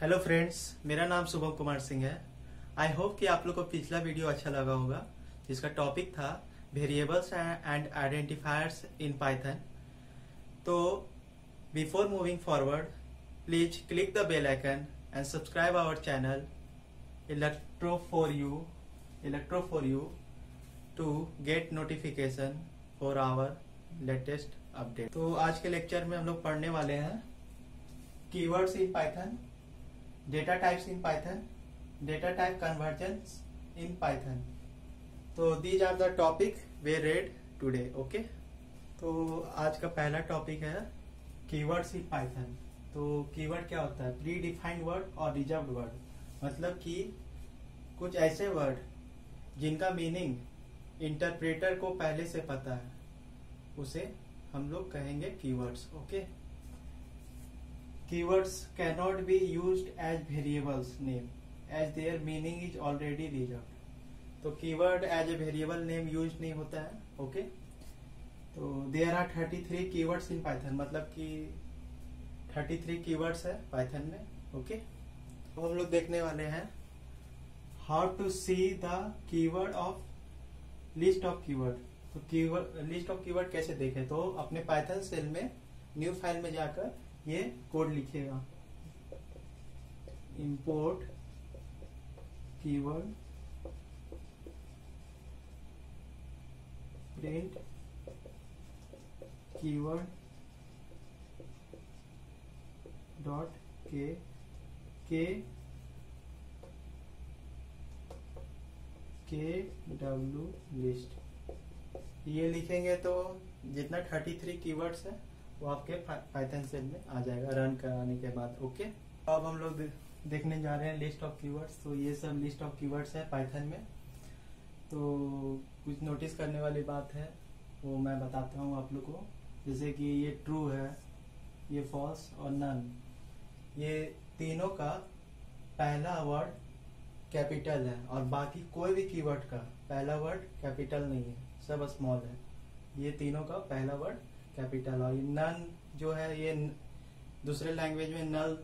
Hello friends मेरा नाम शुभम कुमार सिंह है। आई होप कि आप लोग को पिछला वीडियो अच्छा लगा होगा, जिसका टॉपिक था variables and identifiers in Python तो before moving forward please click the bell icon and subscribe our channel electro for you electro for you to get notification for our latest update तो आज के lecture में हम लोग पढ़ने वाले हैं keywords in Python data types in Python data type conversion in Python तो these are the topic we read today okay तो आज का पहला टॉपिक है कीवर्ड्स इन पाइथन तो कीवर्ड क्या होता है? प्री डिफाइंड वर्ड और रिज़र्व वर्ड मतलब कि कुछ ऐसे वर्ड जिनका मीनिंग इंटरप्रेटर को पहले से पता है, उसे हम लोग कहेंगे keywords okay keywords cannot be used as variables name, as their meaning is already reserved. तो keyword as a variable name use नहीं होता है ओके तो there are 33 keywords in Python मतलब कि 33 कीवर्ड्स है पाइथन में ओके तो हम लोग देखने वाले हैं how to see the keyword of list of keyword तो कीवर्ड लिस्ट ऑफ़ कीवर्ड कैसे देखें? तो अपने पाइथन सेल में न्यू फ़ाइल में जाकर ये कोड लिखिएगा import keyword print keyword dot के के के डब्ल्यू लिस्ट ये लिखेंगे तो जितना 33 कीवर्ड्स है वो आपके पाइथन सेल में आ जाएगा रन कराने के बाद ओके अब हम लोग देखने जा रहे हैं लिस्ट ऑफ़ कीवर्ड्स तो ये सब लिस्ट ऑफ़ कीवर्ड्स है पाइथन में। तो कुछ नोटिस करने वाली बात है, वो मैं बताता हूँ आप लोग को। जैसे कि ये ट्रू है, ये फॉल्स और नन ये तीनों का पहला वर्ड कैपिटल है, और बाकी कोई भी कीवर्ड का पहला वर्ड कैपिटल नहीं है, सब स्मॉल है। ये तीनों का पहला वर्ड कैपिटल और नन जो है ये दूसरे लैंग्वेज में नल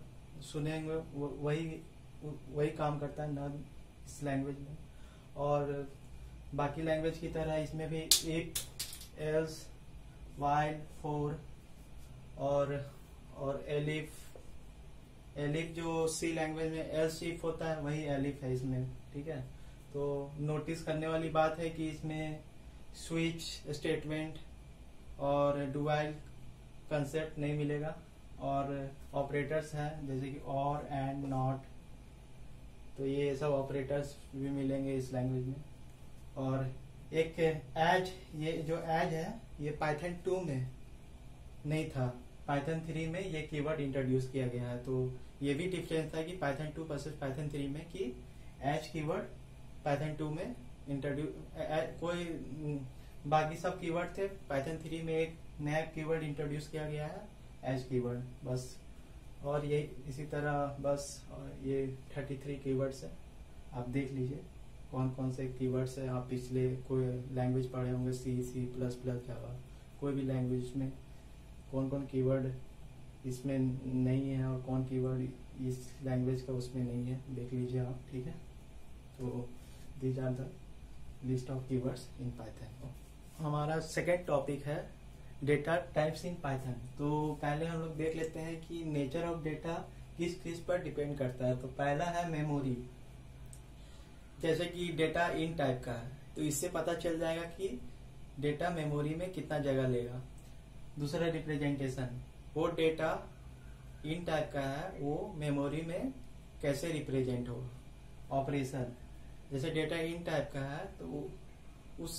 सुनेंगे वही वही काम करता है नल इस लैंग्वेज में। और बाकी लैंग्वेज की तरह इसमें भी एक एल्स वाइल फोर और और एलिफ एलिफ जो सी लैंग्वेज में एल शिफ होता है, वही एलिफ है इसमें, ठीक है? तो नोटिस करने वाली बात है कि इसमें स्विच स्टेटमेंट और डुवाइल कंसेप्ट नहीं मिलेगा। और ऑपरेटर्स हैं, जैसे कि और एंड नॉट। तो ये सब ऑपरेटर्स भी मिलेंगे इस लैंग्वेज में। और एक एज, ये जो एज है, ये पाइथन टू में नहीं था। पाइथन थ्री में ये कीवर्ड इंट्रोड्यूस किया गया है। तो ये भी डिफरेंस था कि Python two versus Python three में कि एज कीवर्ड पाइथन टू में इंट्रोड्यूस कोई बाकी सब कीवर्ड थे। पाइथन थ्री में एक नया कीवर्ड इंट्रोड्यूस किया गया है एज कीवर्ड बस। और ये इसी तरह बस ये 33 कीवर्ड्स है। आप देख लीजिए कौन कौन से कीवर्ड्स है। आप पिछले कोई लैंग्वेज पढ़े होंगे सी सी प्लस प्लस जावा कोई भी लैंग्वेज में कौन कौन कीवर्ड इसमें नहीं है और कौन कीवर्ड इस लैंग्वेज का उसमें नहीं है, देख लीजिए आप, ठीक है? तो these are the list of keywords in Python हमारा सेकेंड टॉपिक है डेटा टाइप्स इन पाइथन तो पहले हम लोग देख लेते हैं कि नेचर ऑफ़ डेटा किस किस पर डिपेंड करता है। तो पहला है मेमोरी जैसे कि डेटा इन टाइप का है तो इससे पता चल जाएगा कि डेटा मेमोरी में कितना जगह लेगा। दूसरा रिप्रेजेंटेशन वो डेटा इन टाइप का है, वो मेमोरी में कैसे रिप्रेजेंट हो ऑपरेशन जैसे डेटा इन टाइप का है तो उस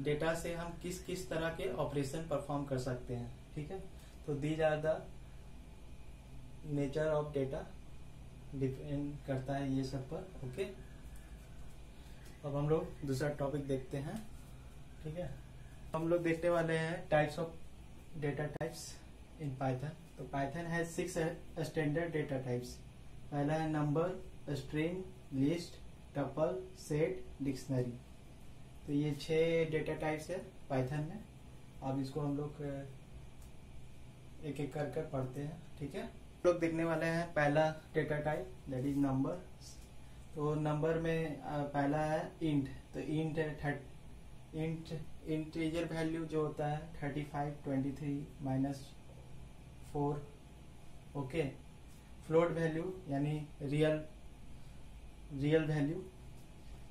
डेटा से हम किस किस तरह के ऑपरेशन परफॉर्म कर सकते हैं, ठीक है? तो these are the nature of data depend करता है ये सब पर ओके अब हम लोग दूसरा टॉपिक देखते हैं, ठीक है? हम लोग देखने वाले हैं types of data types in Python तो पाइथन है सिक्स स्टैंडर्ड डेटा टाइप्स पहला है number string list tuple set dictionary तो ये छह डेटा टाइप्स है पाइथन में। अब इसको हम लोग एक एक कर कर पढ़ते हैं, ठीक है? लोग देखने वाले हैं पहला data type that is number तो नंबर में पहला है इंट तो int thirty int integer value जो होता है thirty five twenty three minus four okay float value यानी रियल रियल वैल्यू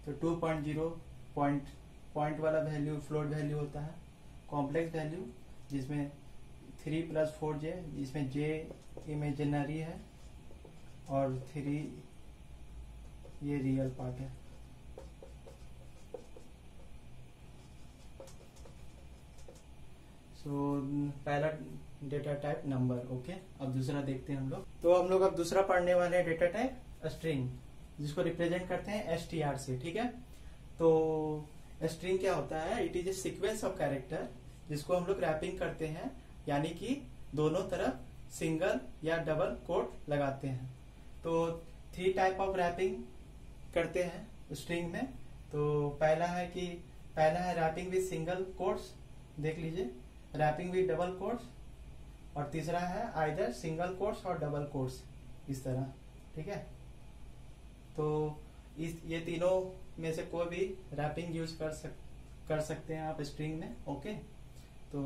तो two point zero point point वाला वैल्यू फ्लोट वैल्यू होता है कॉम्प्लेक्स वैल्यू जिसमें थ्री प्लस फोर जे जिसमें जे इमेजिनरी है और थ्री ये रियल पार्ट है। सो so, पहला डेटा टाइप नंबर ओके अब दूसरा देखते हैं हम लोग। तो हम लोग अब दूसरा पढ़ने वाले हैं डेटा टाइप स्ट्रिंग जिसको रिप्रेजेंट करते हैं एस से ठीक है? तो स्ट्रिंग क्या होता है? It is a sequence of character जिसको हम लोग रैपिंग करते हैं, यानी कि दोनों तरफ़ सिंगल या डबल कोट लगाते हैं। तो थ्री टाइप ऑफ़ रैपिंग करते हैं स्ट्रिंग में। तो पहला है कि, पहला है रैपिंग विद सिंगल कोट्स देख लीजिए। रैपिंग विद डबल कोट्स और तीसरा है आइदर सिंगल कोट्स और डबल कोट्स इस तरह। ठीक है? तो इस, ये तीनों में से कोई भी रैपिंग यूज़ कर सक, कर सकते हैं आप स्ट्रिंग में ओके तो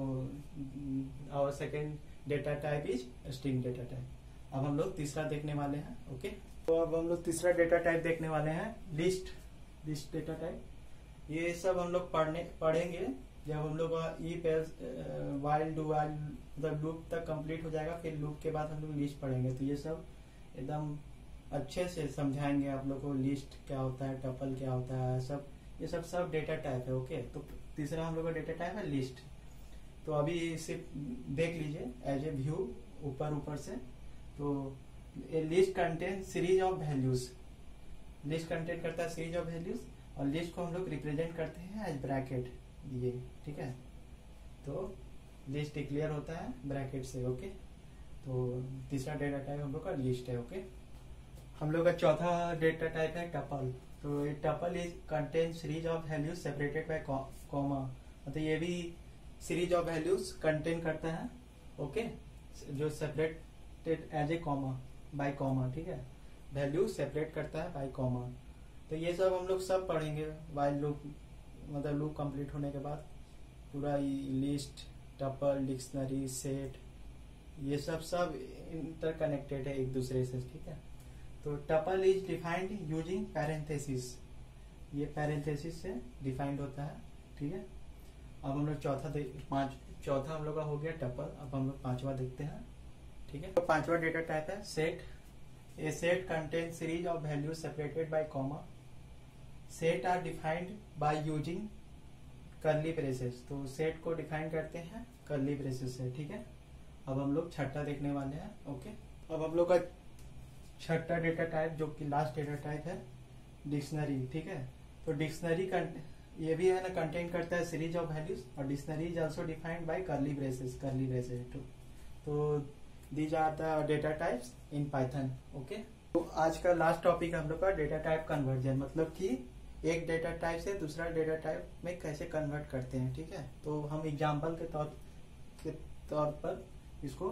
और second data type is string data type अब हम लोग तीसरा देखने वाले हैं ओके तो अब हम लोग तीसरा डेटा टाइप देखने वाले हैं लिस्ट लिस्ट डेटा टाइप ये सब हम लोग पढ़ने, पढ़ेंगे। जब हम लोग ई पेज वाइल डू वाइल लूप तक कंप्लीट हो जाएगा, फिर लूप के बाद हम लोग लिस्ट पढ़ेंगे। तो ये सब एकदम अच्छे से समझाएँगे आप लोग को लिस्ट क्या होता है टपल क्या होता है, सब, ये सब सब डेटा टाइप है ओके तो तीसरा हम लोग का डेटा टाइप है लिस्ट तो अभी सिर्फ़ देख लीजिए एज ए व्यू ऊपर ऊपर से. तो a list contain series of values list contain करता है सीरीज़ ऑफ़ वैल्यूज़ और लिस्ट को हम लोग रिप्रेजेंट करते हैं एज ब्रैकेट ये, ठीक है? तो लिस्ट डिक्लेयर होता है ब्रैकेट से ओके तो तीसरा डेटा टाइप हम लोग का लिस्ट है ओके हम लोग का चौथा डेटा टाइप है टपल तो ये tuple is contain series of values separated by comma मतलब ये भी सीरीज़ ऑफ़ वैल्यूज़ कंटेन करता है ओके जो separated as a comma by comma ठीक है? वैल्यू सेपरेट करता है बाय कॉमा तो ये सब हम लोग सब पढ़ेंगे वाइल लूप मतलब लूप कंप्लीट होने के बाद, पूरा लिस्ट टपल डिक्शनरी सेट ये सब सब इंटरकनेक्टेड है एक दूसरे से, ठीक है? तो tuple is defined using parenthesis ये पैरेंथेसिस से डिफाइंड होता है, ठीक है? अब हम लोग चौथा पाँच, चौथा हम लोग का हो गया टपल अब हम लोग पांचवा देखते हैं, ठीक है? तो पांचवा डेटा टाइप है set a set contain series of value separated by comma set are defined by using curly braces तो सेट को डिफाइन करते हैं करली ब्रेसेस से, ठीक है? अब हम लोग छठा देखने वाले हैं ओके अब हम लोग का छठा डेटा टाइप जो कि लास्ट डेटा टाइप है डिक्शनरी ठीक है? तो डिक्शनरी ये भी है ना कंटेन करता है सीरीज़ ऑफ़ वैल्यूज़ और dictionary is also defined by curly braces curly braces तो, तो these are the data types in Python okay तो आज का लास्ट टॉपिक हम लोग का डेटा टाइप कन्वर्जन मतलब कि एक डेटा टाइप से दूसरा डेटा टाइप में कैसे कन्वर्ट करते हैं ठीक है? तो हम एग्ज़ाम्पल के तौर के तौर पर इसको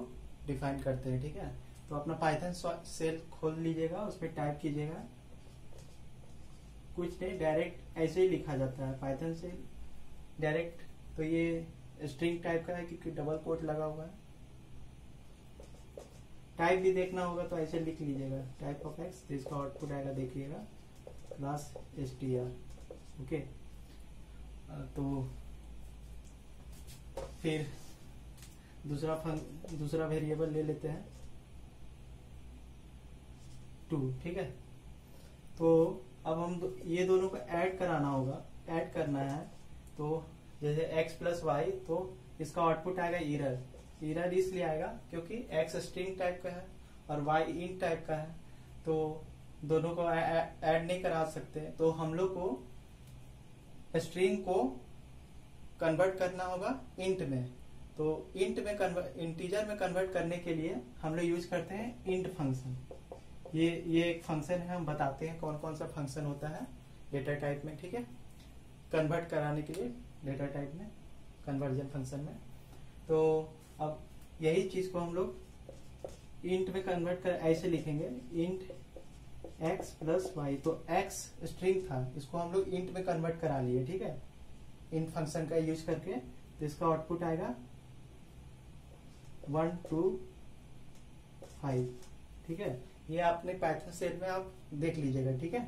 डिफाइन करते हैं ठीक है? तो अपना पाइथन सेल खोल लीजिएगा उसमें टाइप कीजिएगा। कुछ नहीं डायरेक्ट ऐसे ही लिखा जाता है पाइथन से डायरेक्ट तो ये स्ट्रिंग टाइप का है क्योंकि डबल कोट लगा हुआ है। टाइप भी देखना होगा तो ऐसे लिख लीजिएगा। टाइप ऑफ़ एक्स इसका आउटपुट आएगा देखिएगा। Class S T R okay तो फिर दूसरा फंक, दूसरा वेरिएबल ले लेते हैं। टू ठीक है? तो अब हम ये दोनों को ऐड कराना होगा। ऐड करना है तो जैसे x प्लस वाई तो इसका आउटपुट आएगा इरर इरर इसलिए आएगा क्योंकि x स्ट्रिंग टाइप का है और y इन टाइप का है। तो दोनों को ऐड नहीं करा सकते। तो हम लोग को स्ट्रिंग को कन्वर्ट करना होगा इंट में। तो इंट में कन्वर्ट इंटीजर में कन्वर्ट करने के लिए हम लोग यूज़ करते हैं इंट फ़ंक्शन ये ये एक फ़ंक्शन है, हम बताते हैं कौन कौन सा फ़ंक्शन होता है डेटा टाइप में, ठीक है? कन्वर्ट कराने के लिए डेटा टाइप में कन्वर्जन फ़ंक्शन में। तो अब यही चीज़ को हम लोग इंट में कन्वर्ट कर, ऐसे लिखेंगे इंट एक्स प्लस वाई तो एक्स स्ट्रिंग था, इसको हम लोग इंट में कन्वर्ट करा लिए, ठीक है? इंट फ़ंक्शन का यूज़ करके तो इसका आउटपुट आएगा वन टू फाइव ठीक है? ये आपने पाइथन सेल में आप देख लीजिएगा, ठीक है?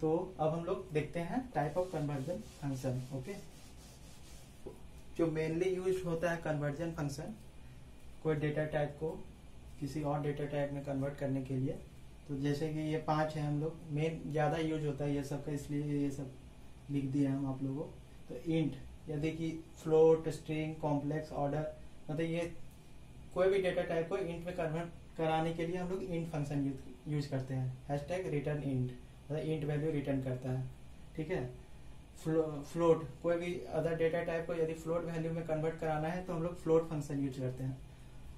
तो अब हम लोग देखते हैं type of conversion function okay जो मेनली यूज़ होता है कन्वर्जन फ़ंक्शन कोई डेटा टाइप को किसी और डेटा टाइप में कन्वर्ट करने के लिए। तो जैसे कि ये पाँच है हम लोग मेन ज़्यादा यूज़ होता है ये सब का, इसलिए ये सब लिख दिया हम आप लोगों तो इंट यदि कि फ्लोट स्ट्रिंग कॉम्प्लेक्स ऑर्डर मतलब ये कोई भी डेटा टाइप को इंट में कन्वर्ट कराने के लिए हम लोग इंट फ़ंक्शन यूज़ करते हैं। हैश टैग रिटर्न इंट मतलब इंट वैल्यू रिटर्न करता है। ठीक है? फ्लोट कोई भी अदर डेटा टाइप को यदि फ्लोट वैल्यू में कन्वर्ट कराना है तो हम लोग फ्लोट फ़ंक्शन यूज़ करते हैं।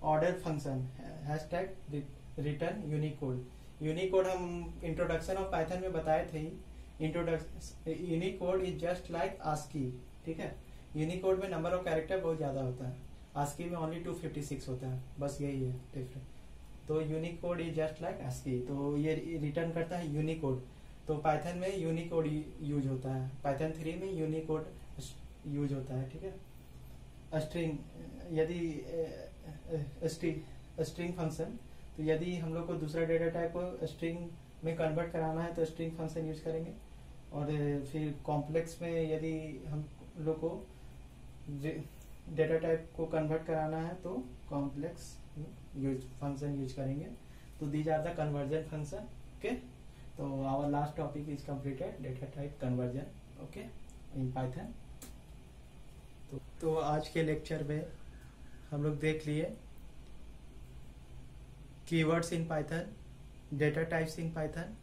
Order function hashtag return Unicode Unicode हम इंट्रोडक्शन ऑफ़ पाइथन में बताए थे introduction Unicode is just like ASCII ठीक है? यूनिकोड में नंबर ऑफ़ कैरेक्टर बहुत ज़्यादा होता है। आस्की में ओनली 256 होता है। बस यही है डिफरेंट तो Unicode is just like ASCII तो ये रिटर्न करता है यूनिकोड तो पाइथन में यूनिकोड यूज़ होता है. पाइथन थ्री में यूनिकोड यूज़ होता है, ठीक है? स्ट्रिंग यदि स्ट्रिंग फ़ंक्शन तो यदि हम लोग को दूसरा डेटा टाइप को स्ट्रिंग में कन्वर्ट कराना है तो स्ट्रिंग फ़ंक्शन यूज़ करेंगे. और फिर कॉम्प्लेक्स में यदि हम लोग को डेटा टाइप को कन्वर्ट कराना है तो कॉम्प्लेक्स यूज़ फ़ंक्शन यूज़ करेंगे। तो these are the conversion function okay तो our last topic is completed data type conversion okay in Python तो, तो आज के लेक्चर में हम लोग देख लिए keywords in Python data types in Python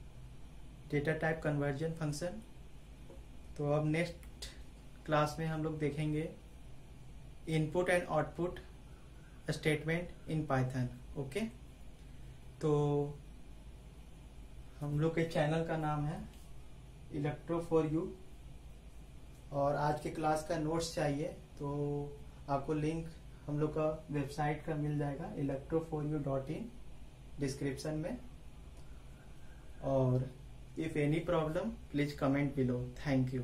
data type conversion function तो अब नेक्स्ट क्लास में हम लोग देखेंगे input and output statement in Python okay तो हम लोग के चैनल का नाम है इलेक्ट्रो फॉर यू और आज के क्लास का नोट्स चाहिए तो आपको लिंक हम लोग का वेबसाइट का मिल जाएगा electro for you dot in description में। और if any problem please comment below thank you